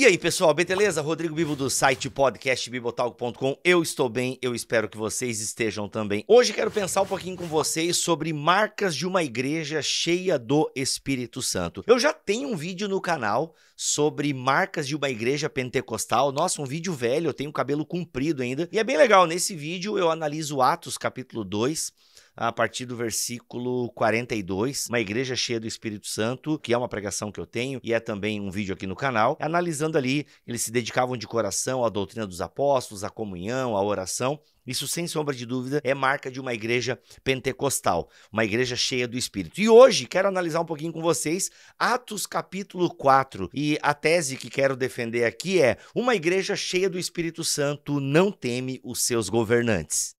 E aí, pessoal, beleza? Rodrigo Bibo do site podcastbibotalk.com. Eu estou bem, eu espero que vocês estejam também. Hoje quero pensar um pouquinho com vocês sobre marcas de uma igreja cheia do Espírito Santo. Eu já tenho um vídeo no canal sobre marcas de uma igreja pentecostal. Nossa, um vídeo velho, eu tenho cabelo comprido ainda. E é bem legal, nesse vídeo eu analiso Atos capítulo 2 a partir do versículo 42, uma igreja cheia do Espírito Santo, que é uma pregação que eu tenho e é também um vídeo aqui no canal, analisando ali, eles se dedicavam de coração à doutrina dos apóstolos, à comunhão, à oração. Isso, sem sombra de dúvida, é marca de uma igreja pentecostal, uma igreja cheia do Espírito. E hoje quero analisar um pouquinho com vocês Atos capítulo 4. E a tese que quero defender aqui é: uma igreja cheia do Espírito Santo não teme os seus governantes.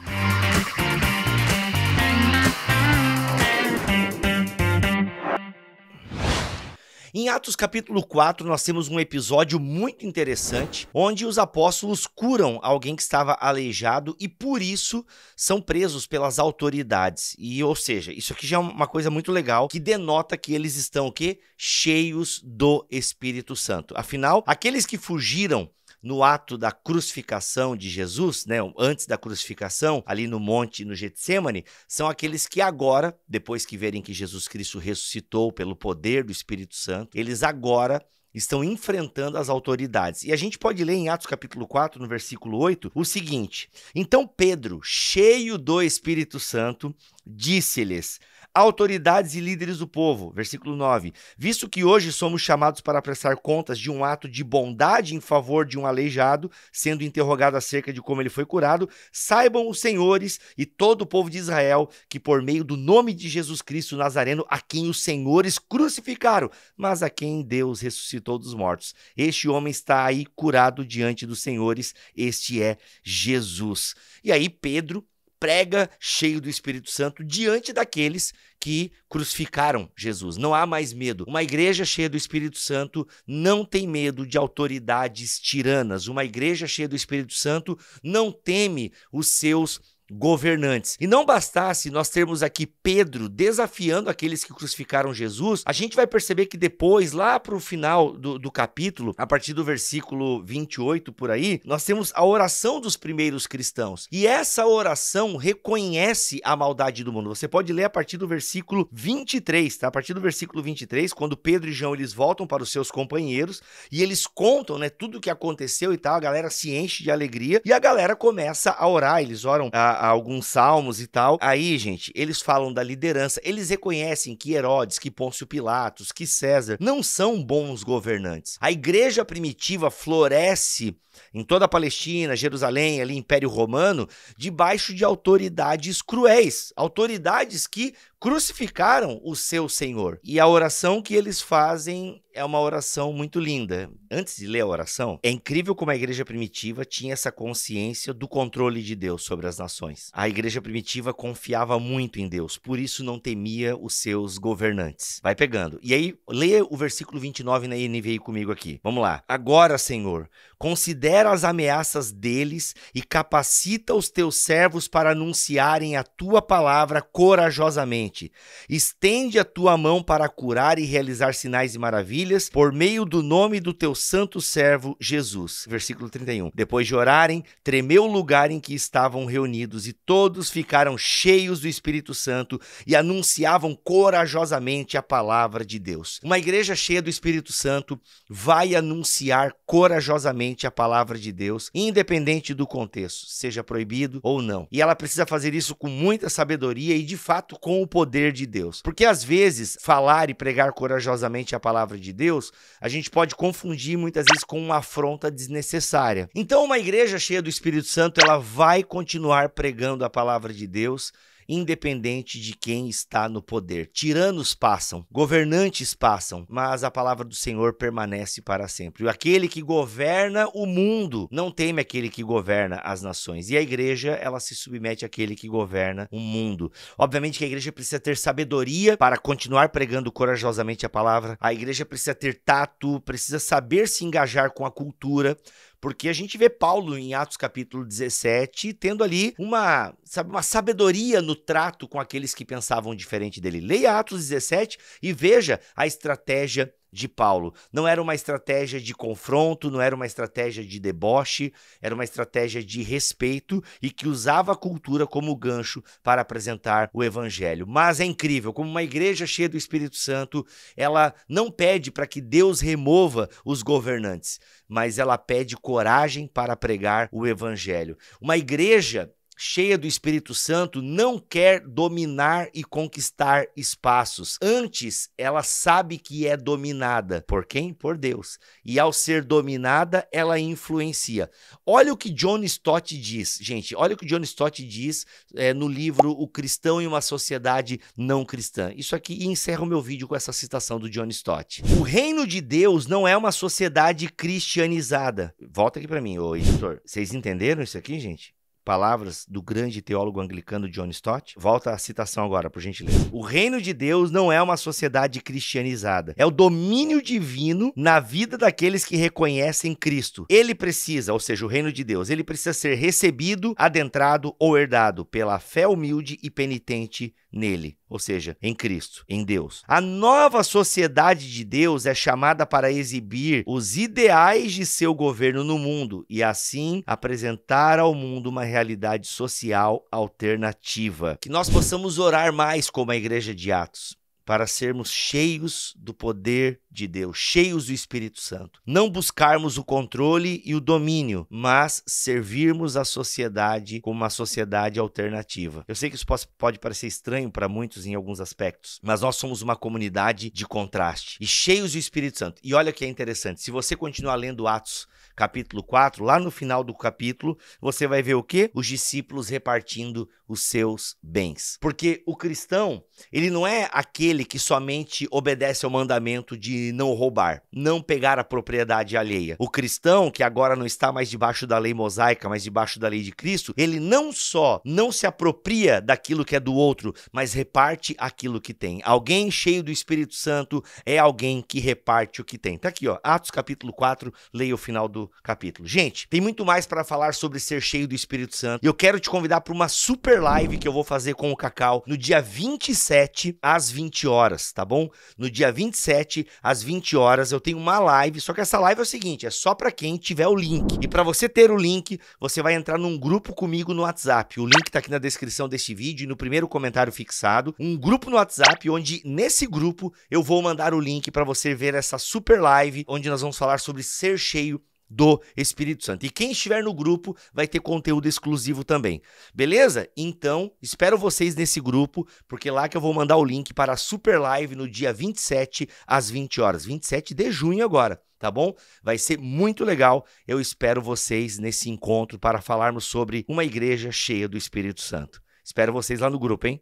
Em Atos capítulo 4, nós temos um episódio muito interessante, onde os apóstolos curam alguém que estava aleijado e por isso são presos pelas autoridades. E ou seja, isso aqui já é uma coisa muito legal que denota que eles estão o quê? Cheios do Espírito Santo. Afinal, aqueles que fugiram no ato da crucificação de Jesus, né, antes da crucificação, ali no monte, no Getsemane, são aqueles que agora, depois que verem que Jesus Cristo ressuscitou pelo poder do Espírito Santo, eles agora estão enfrentando as autoridades. E a gente pode ler em Atos capítulo 4, no versículo 8, o seguinte: Então Pedro, cheio do Espírito Santo, disse-lhes: autoridades e líderes do povo. Versículo 9. Visto que hoje somos chamados para prestar contas de um ato de bondade em favor de um aleijado, sendo interrogado acerca de como ele foi curado, saibam os senhores e todo o povo de Israel que, por meio do nome de Jesus Cristo Nazareno, a quem os senhores crucificaram, mas a quem Deus ressuscitou dos mortos, este homem está aí curado diante dos senhores, este é Jesus. E aí, Pedro prega cheio do Espírito Santo diante daqueles que crucificaram Jesus. Não há mais medo. Uma igreja cheia do Espírito Santo não tem medo de autoridades tiranas. Uma igreja cheia do Espírito Santo não teme os seus governantes. E não bastasse nós termos aqui Pedro desafiando aqueles que crucificaram Jesus, a gente vai perceber que depois, lá para o final do, do capítulo, a partir do versículo 28 por aí, nós temos a oração dos primeiros cristãos. E essa oração reconhece a maldade do mundo. Você pode ler a partir do versículo 23, tá? A partir do versículo 23, quando Pedro e João eles voltam para os seus companheiros e eles contam, né, tudo o que aconteceu e tal, a galera se enche de alegria e a galera começa a orar, eles oram a, alguns salmos e tal. Aí, gente, eles falam da liderança. Eles reconhecem que Herodes, que Pôncio Pilatos, que César não são bons governantes. A igreja primitiva floresce em toda a Palestina, Jerusalém, ali Império Romano, debaixo de autoridades cruéis, autoridades que crucificaram o seu Senhor. E a oração que eles fazem é uma oração muito linda. Antes de ler a oração, é incrível como a igreja primitiva tinha essa consciência do controle de Deus sobre as nações. A igreja primitiva confiava muito em Deus, por isso não temia os seus governantes. Vai pegando. E aí, leia o versículo 29 na NVI comigo aqui. Vamos lá. Agora, Senhor, considera as ameaças deles e capacita os teus servos para anunciarem a tua palavra corajosamente. Estende a tua mão para curar e realizar sinais e maravilhas maravilhas por meio do nome do teu santo servo Jesus. Versículo 31. Depois de orarem, tremeu o lugar em que estavam reunidos e todos ficaram cheios do Espírito Santo e anunciavam corajosamente a palavra de Deus. Uma igreja cheia do Espírito Santo vai anunciar corajosamente a palavra de Deus, independente do contexto, seja proibido ou não. E ela precisa fazer isso com muita sabedoria e de fato com o poder de Deus. Porque às vezes falar e pregar corajosamente a palavra de de Deus, a gente pode confundir muitas vezes com uma afronta desnecessária. Então, uma igreja cheia do Espírito Santo, ela vai continuar pregando a palavra de Deus independente de quem está no poder. Tiranos passam, governantes passam, mas a palavra do Senhor permanece para sempre. Aquele que governa o mundo não teme aquele que governa as nações. E a igreja, ela se submete àquele que governa o mundo. Obviamente que a igreja precisa ter sabedoria para continuar pregando corajosamente a palavra. A igreja precisa ter tato, precisa saber se engajar com a cultura, porque a gente vê Paulo em Atos capítulo 17 tendo ali uma, sabe, uma sabedoria no trato com aqueles que pensavam diferente dele. Leia Atos 17 e veja a estratégia de Paulo. Não era uma estratégia de confronto, não era uma estratégia de deboche, era uma estratégia de respeito e que usava a cultura como gancho para apresentar o evangelho. Mas é incrível, como uma igreja cheia do Espírito Santo, ela não pede para que Deus remova os governantes, mas ela pede coragem para pregar o evangelho. Uma igreja cheia do Espírito Santo, não quer dominar e conquistar espaços. Antes, ela sabe que é dominada. Por quem? Por Deus. E ao ser dominada, ela influencia. Olha o que John Stott diz, gente. Olha o que John Stott diz é, no livro O Cristão em uma Sociedade Não Cristã. Isso aqui encerra o meu vídeo com essa citação do John Stott. O reino de Deus não é uma sociedade cristianizada. Volta aqui para mim, ô editor. Vocês entenderam isso aqui, gente? Palavras do grande teólogo anglicano John Stott. Volta a citação agora, por gentileza. O reino de Deus não é uma sociedade cristianizada. É o domínio divino na vida daqueles que reconhecem Cristo. Ele precisa, ou seja, o reino de Deus, ele precisa ser recebido, adentrado ou herdado pela fé humilde e penitente nele, ou seja, em Cristo, em Deus. A nova sociedade de Deus é chamada para exibir os ideais de seu governo no mundo e assim apresentar ao mundo uma realidade social alternativa. Que nós possamos orar mais como a igreja de Atos para sermos cheios do poder de Deus, cheios do Espírito Santo. Não buscarmos o controle e o domínio, mas servirmos a sociedade como uma sociedade alternativa. Eu sei que isso pode parecer estranho para muitos em alguns aspectos, mas nós somos uma comunidade de contraste e cheios do Espírito Santo. E olha que é interessante, se você continuar lendo Atos capítulo 4, lá no final do capítulo, você vai ver o que? Os discípulos repartindo os seus bens. Porque o cristão, ele não é aquele que somente obedece ao mandamento de não roubar, não pegar a propriedade alheia. O cristão, que agora não está mais debaixo da lei mosaica, mas debaixo da lei de Cristo, ele não só não se apropria daquilo que é do outro, mas reparte aquilo que tem. Alguém cheio do Espírito Santo é alguém que reparte o que tem. Tá aqui, ó, Atos capítulo 4, leia o final do capítulo. Gente, tem muito mais para falar sobre ser cheio do Espírito Santo. Eu quero te convidar para uma super live que eu vou fazer com o Cacau no dia 27 às 20 horas, tá bom? No dia 27 às 20 horas eu tenho uma live, só que essa live é o seguinte, é só para quem tiver o link. E para você ter o link, você vai entrar num grupo comigo no WhatsApp. O link tá aqui na descrição deste vídeo e no primeiro comentário fixado, um grupo no WhatsApp onde nesse grupo eu vou mandar o link para você ver essa super live onde nós vamos falar sobre ser cheio do Espírito Santo. E quem estiver no grupo vai ter conteúdo exclusivo também. Beleza? Então, espero vocês nesse grupo, porque lá que eu vou mandar o link para a super live no dia 27 às 20 horas, 27 de junho agora, tá bom? Vai ser muito legal. Eu espero vocês nesse encontro para falarmos sobre uma igreja cheia do Espírito Santo. Espero vocês lá no grupo, hein?